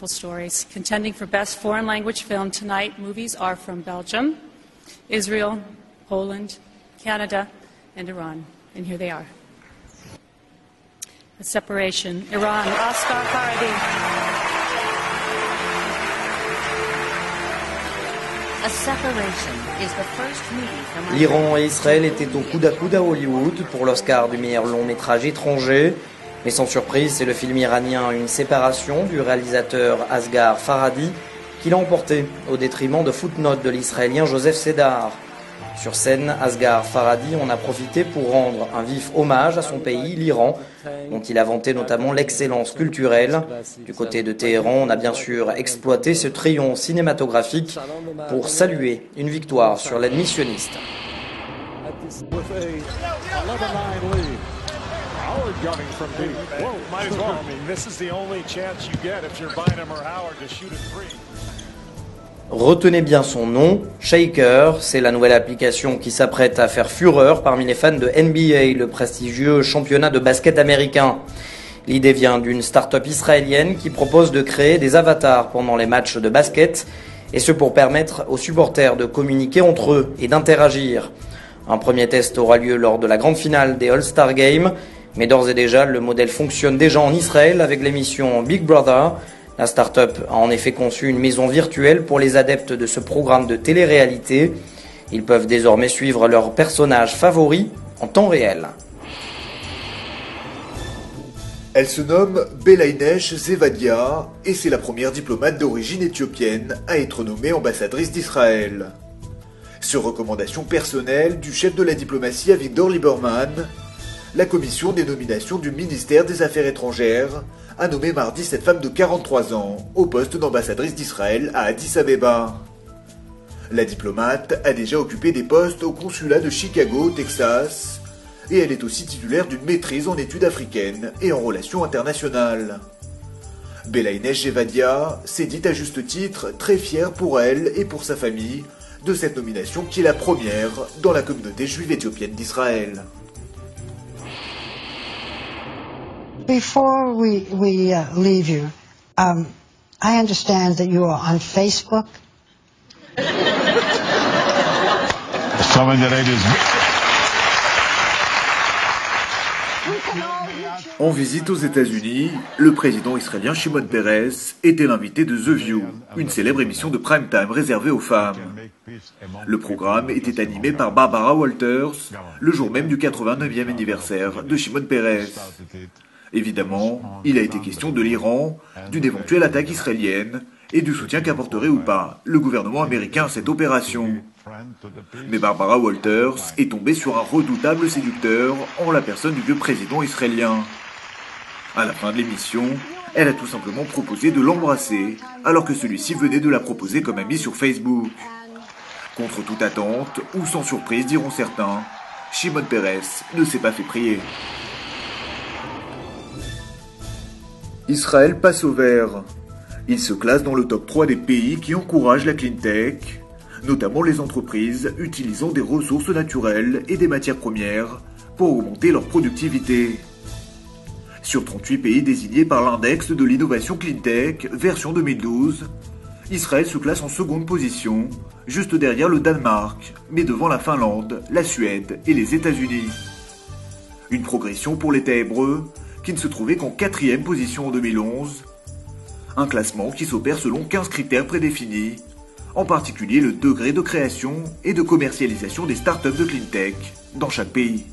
categories. Contending for Best Foreign Language Film tonight, movies are from Belgium, Israel, Poland, Canada, and Iran. And here they are. The separation. Iran, Oscar Faradi. A Separation is the first movie from L'Iran et Israël étaient au coude à coude à Hollywood pour l'Oscar du meilleur long métrage étranger. Mais sans surprise, c'est le film iranien Une séparation du réalisateur Asghar Farhadi qui l'a emporté au détriment de Footnote de l'israélien Joseph Sedar. Sur scène, Asghar Farhadi en a profité pour rendre un vif hommage à son pays, l'Iran, dont il a vanté notamment l'excellence culturelle. Du côté de Téhéran, on a bien sûr exploité ce triomphe cinématographique pour saluer une victoire sur l'admissionniste. Howard gunning from deep. Whoa, might as well. I mean, this is the only chance you get if you're Bynum or Howard to shoot a three. Retenez bien son nom, Shaker, c'est la nouvelle application qui s'apprête à faire fureur parmi les fans de NBA, le prestigieux championnat de basket américain. L'idée vient d'une start-up israélienne qui propose de créer des avatars pendant les matchs de basket, et ce pour permettre aux supporters de communiquer entre eux et d'interagir. Un premier test aura lieu lors de la grande finale des All-Star Games, mais d'ores et déjà, le modèle fonctionne déjà en Israël avec l'émission Big Brother, la start-up a en effet conçu une maison virtuelle pour les adeptes de ce programme de télé-réalité. Ils peuvent désormais suivre leurs personnages favoris en temps réel. Elle se nomme Belainesh Zevadia et c'est la première diplomate d'origine éthiopienne à être nommée ambassadrice d'Israël. Sur recommandation personnelle du chef de la diplomatie Avigdor Lieberman, la commission des nominations du ministère des Affaires étrangères a nommé mardi cette femme de 43 ans au poste d'ambassadrice d'Israël à Addis Abeba. La diplomate a déjà occupé des postes au consulat de Chicago, Texas, et elle est aussi titulaire d'une maîtrise en études africaines et en relations internationales. Belainesh Jevadia s'est dit à juste titre très fière pour elle et pour sa famille de cette nomination qui est la première dans la communauté juive éthiopienne d'Israël. Before we, we uh, leave you, um, I understand that you are on Facebook. Something that I just. En visite aux États-Unis, le président israélien Shimon Peres était l'invité de The View, une célèbre émission de prime time réservée aux femmes. Le programme était animé par Barbara Walters le jour même du 89e anniversaire de Shimon Peres. Évidemment, il a été question de l'Iran, d'une éventuelle attaque israélienne et du soutien qu'apporterait ou pas le gouvernement américain à cette opération. Mais Barbara Walters est tombée sur un redoutable séducteur en la personne du vieux président israélien. À la fin de l'émission, elle a tout simplement proposé de l'embrasser, alors que celui-ci venait de la proposer comme ami sur Facebook. Contre toute attente, ou sans surprise diront certains, Shimon Peres ne s'est pas fait prier. Israël passe au vert. Il se classe dans le top 3 des pays qui encouragent la clean tech, notamment les entreprises utilisant des ressources naturelles et des matières premières pour augmenter leur productivité. Sur 38 pays désignés par l'index de l'innovation clean tech version 2012, Israël se classe en seconde position, juste derrière le Danemark, mais devant la Finlande, la Suède et les États-Unis. Une progression pour l'État hébreu qui ne se trouvait qu'en quatrième position en 2011. Un classement qui s'opère selon 15 critères prédéfinis, en particulier le degré de création et de commercialisation des startups de clean tech dans chaque pays.